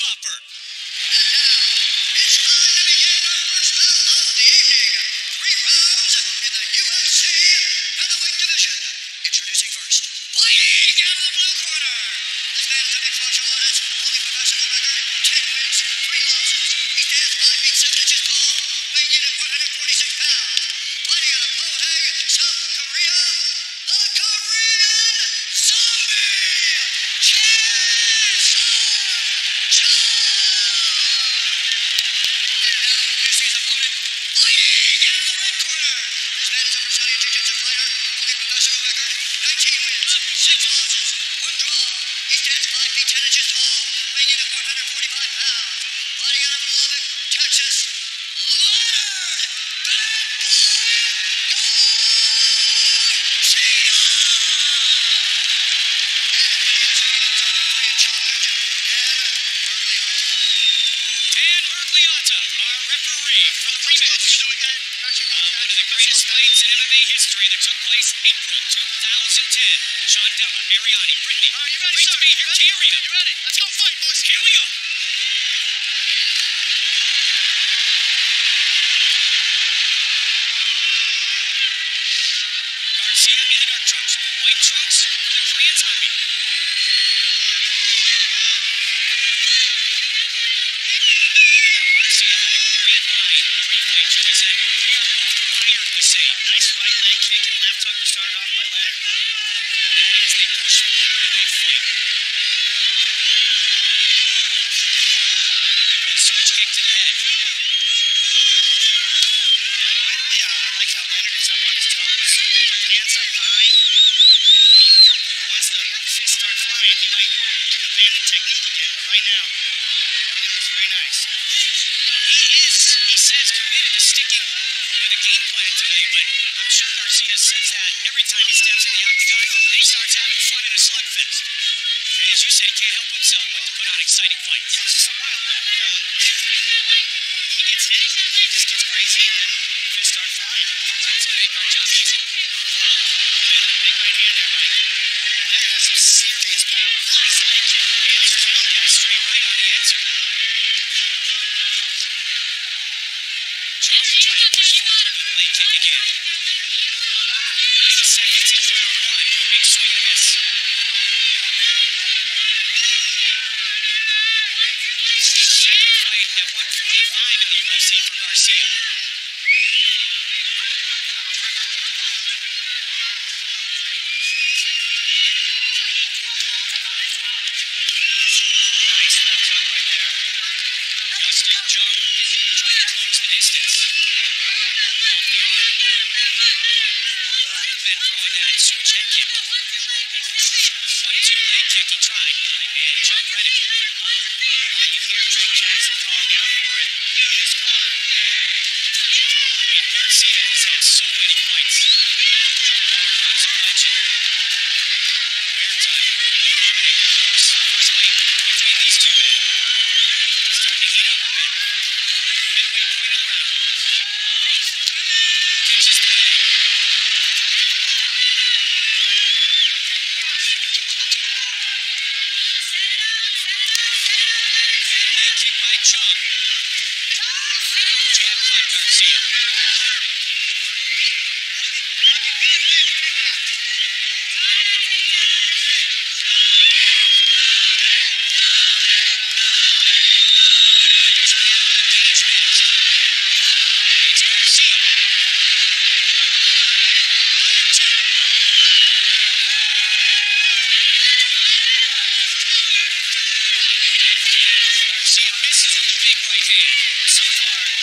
bumper. And now, it's for the rematch. Uh, one of the greatest fights in MMA history that took place April 2010. Sean Della, Arianny, Brittany. Are you ready, Great sir? to be here. Ready? Cheerio. You ready? Let's go fight, boys. Here we go. Garcia in the dark trunks. White trunks for the Korean zombie. Kick and left hook to start it off by Leonard. And means they push forward and they fight. Looking for the switch kick to the head. Right away, I, I like how Leonard is up on his toes, hands up high. I mean, once the fists start flying, he might abandon technique again, but right now, everything looks very nice. Well, he is, he says, committed to sticking with a game plan tonight, but Garcia says that every time he steps in the octagon, then he starts having fun in a slugfest. And as you said, he can't help himself but to put on exciting fights. Yeah, he's just a wild man, you know. When, when he gets hit, he just gets crazy, and then fists start flying. Tends to make our job easy. Oh, he landed a big right hand there, Mike. And Leonard has some serious power. Nice leg kick. Answer counter. Yeah, straight right on the answer. Trying to push forward with the leg kick again. 90 seconds into round one. Big swing and a miss. Second fight at 145 in the UFC for Garcia. That switch head kick. One two leg kick he tried, and Jung read. Yeah, you hear Greg Jackson calling out for it in his corner. I mean, Garcia has had so many fights that runs of legend. Chung. Jab caught Garcia. A big right hand. So far,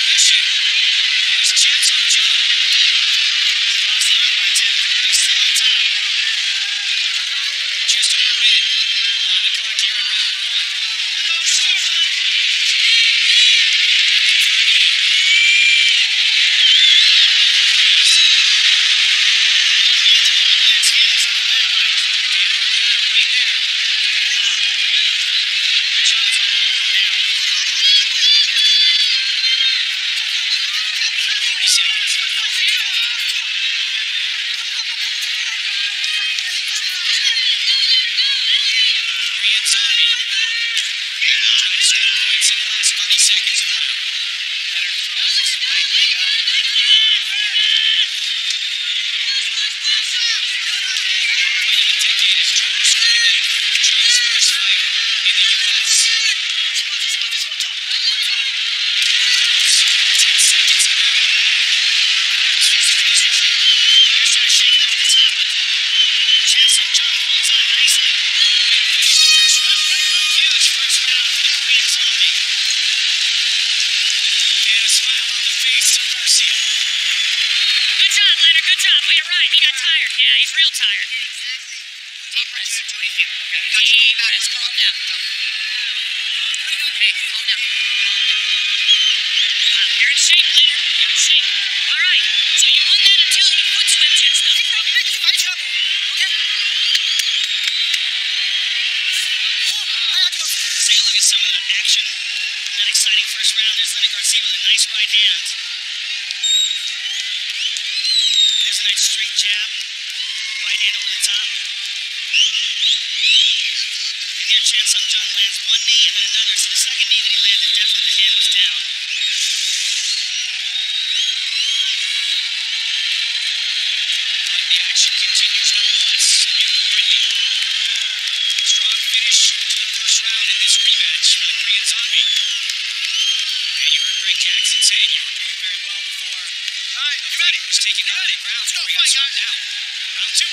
submission. There's Chan Sung Good job, Leonard. Good job. Way to ride. He got tired. Yeah, he's real tired. Deep. Do he can. Okay. Breaths. Calm down. Hey, calm down. You're in in you take a look at some of the action from that exciting first round. There's Leonard Garcia with a nice right hand. There's a nice straight jab. Right hand over the top. And here Chan Sung Jung lands one knee and then another. So the second knee that he landed, definitely the hand was down. But the action continues nonetheless. The beautiful Brittany. Strong finish to the first round in this rematch for the Korean Zombie. And you heard Greg Jackson saying you were doing very well before All right, the fight was taken down to the ground Let's go, before he got fight, guys. down. Round two.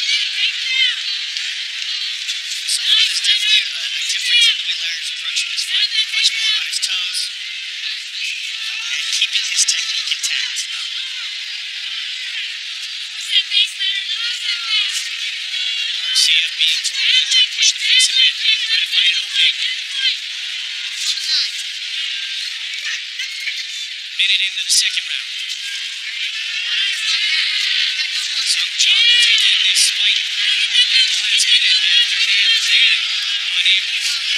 Much more on his toes and keeping his technique intact. Garcia being told to try to push the face a bit, trying to find an opening. Minute into the second round. Sung Jung taking this fight at the last minute after Nam Phan unable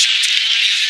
finding a shot to the body on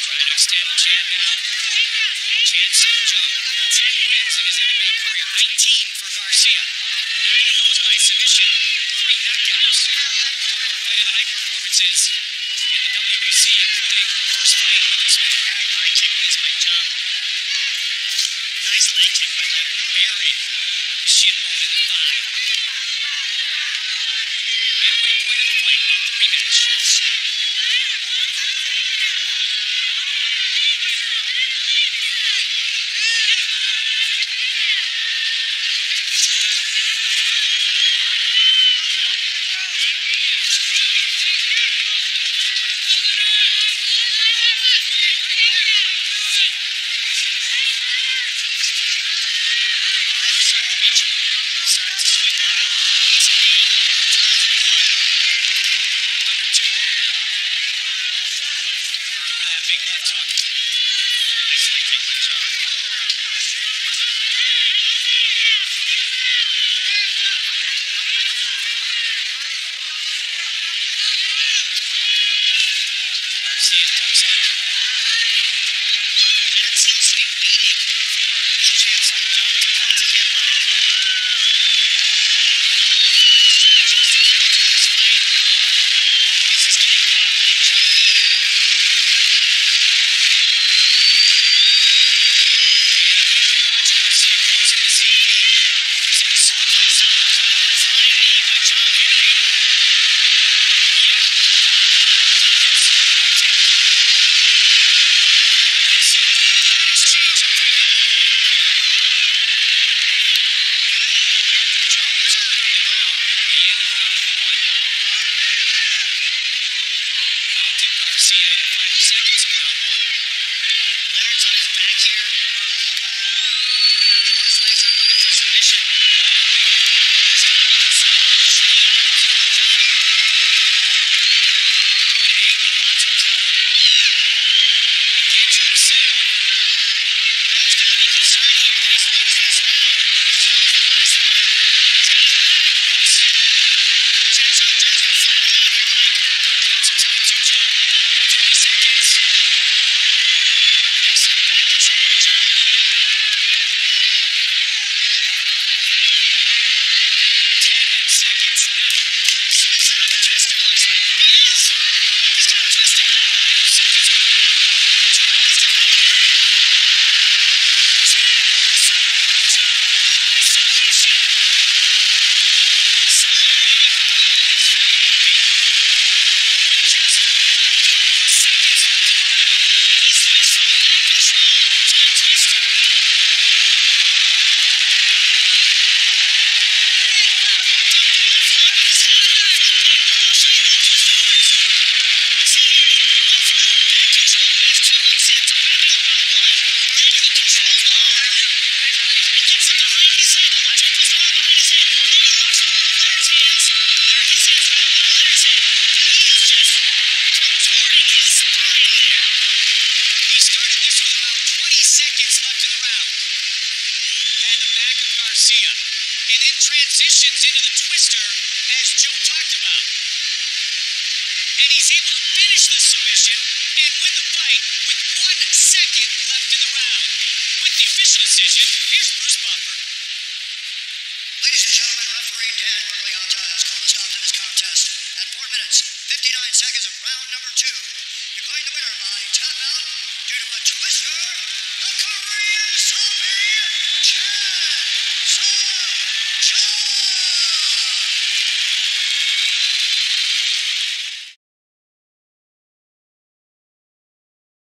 Trying to extend jab now. Chan Sung Jung, 10 wins in his MMA career, 19 for Garcia. Nine of those by submission, three knockouts. Couple of fight of the night performances in the WEC, including the first fight with this man. High kick missed by Jung. Nice leg kick by Leonard. That transitions into the twister, as Joe talked about. And he's able to finish the submission and win the fight with one second left in the round. With the official decision, here's Bruce Buffer. Ladies and gentlemen, referee Dan Miragliotta has called a stop to this contest at 4 minutes, 59 seconds of round number two.